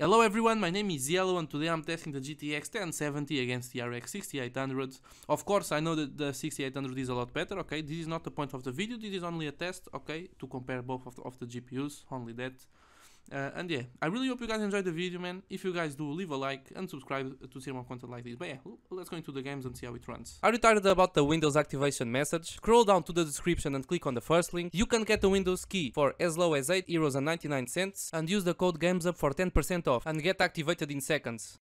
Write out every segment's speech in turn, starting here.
Hello everyone, my name is Yellow and today I'm testing the GTX 1070 against the RX 6800. Of course, I know that the 6800 is a lot better, okay? This is not the point of the video, this is only a test, okay? To compare both of the, of the GPUs, only that. Uh, and yeah, I really hope you guys enjoyed the video, man. If you guys do, leave a like and subscribe to see more content like this. But yeah, let's go into the games and see how it runs. Are you tired about the Windows activation message? Scroll down to the description and click on the first link. You can get a Windows key for as low as 8 euros and 99 cents and use the code GAMESHUB for 10% off and get activated in seconds.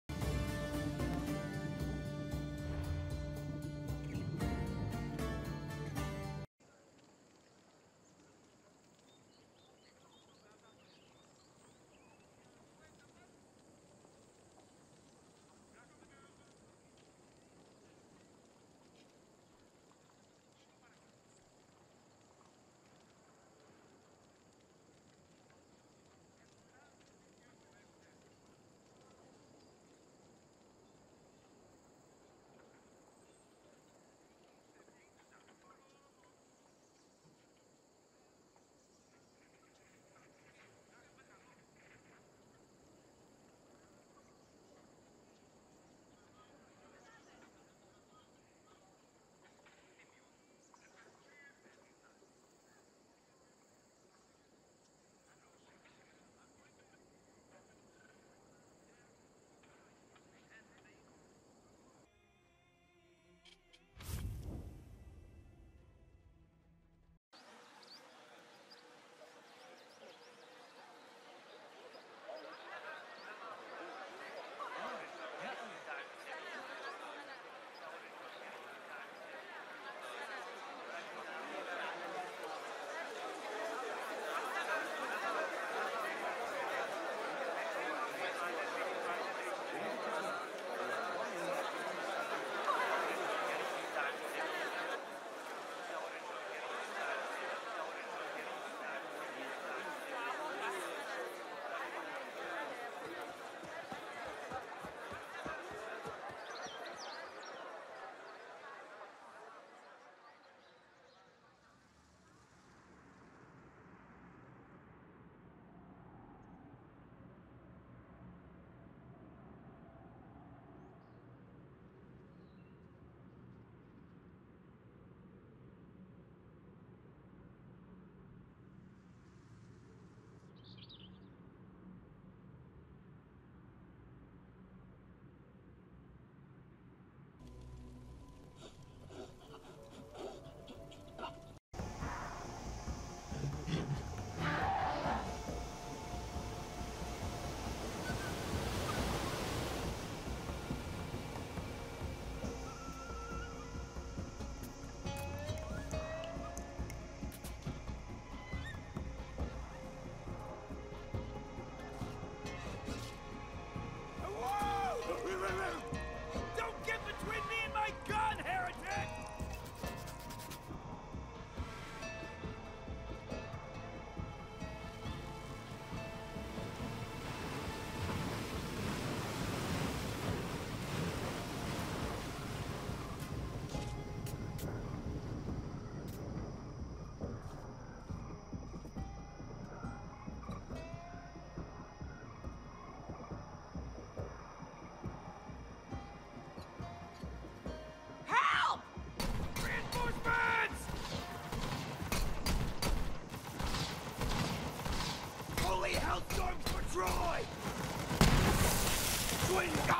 Twin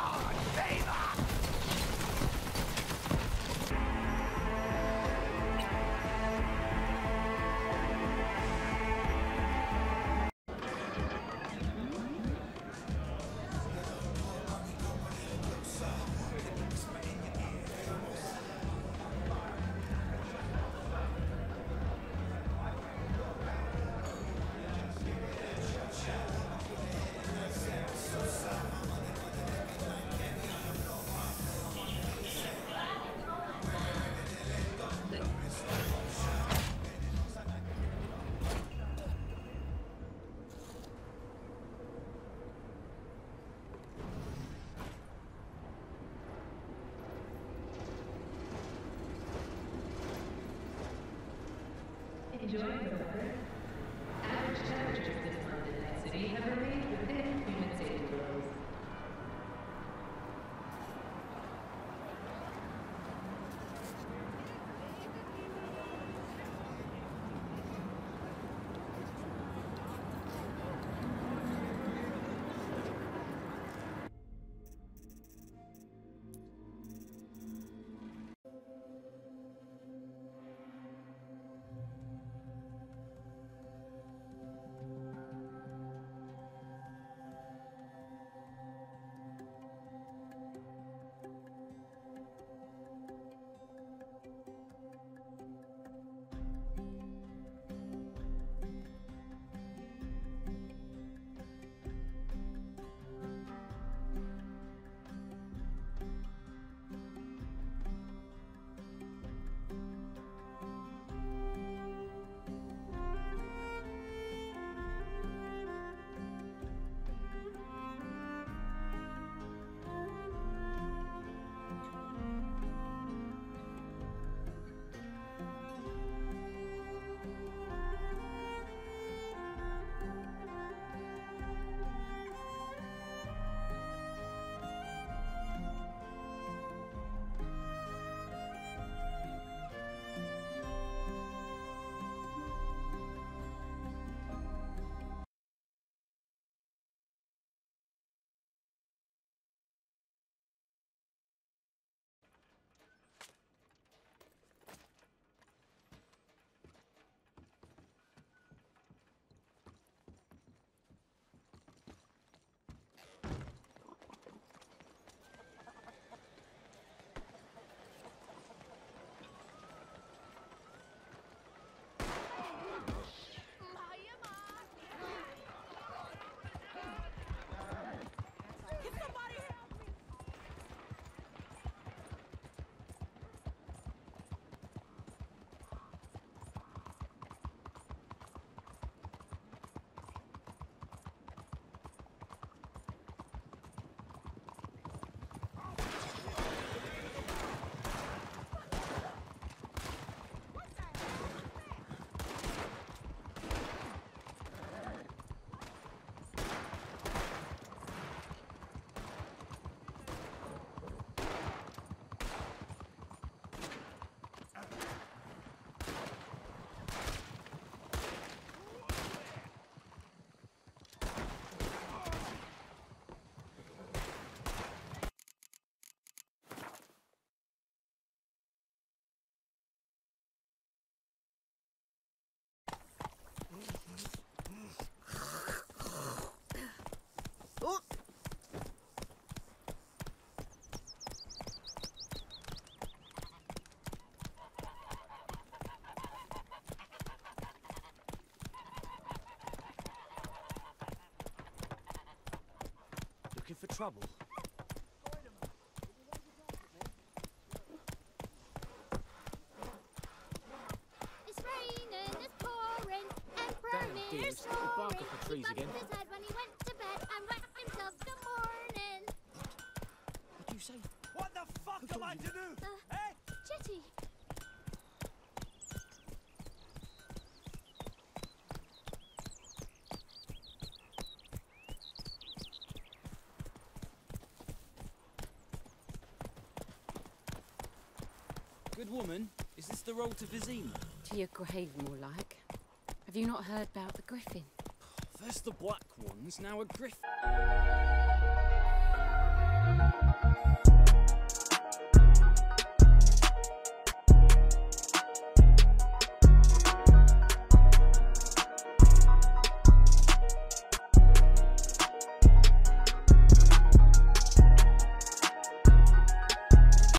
Enjoying the trouble? It's raining, it's pouring, and Damn, Brim dear, is it's the bark snoring. the trees he again. his head when he went to bed and whacked himself the morning. What'd you say? What the fuck am I to do? Uh, Eh? Jetty, Good woman, is this the road to Vizima? To your grave, more like. Have you not heard about the griffin? First the black ones, now a griffin.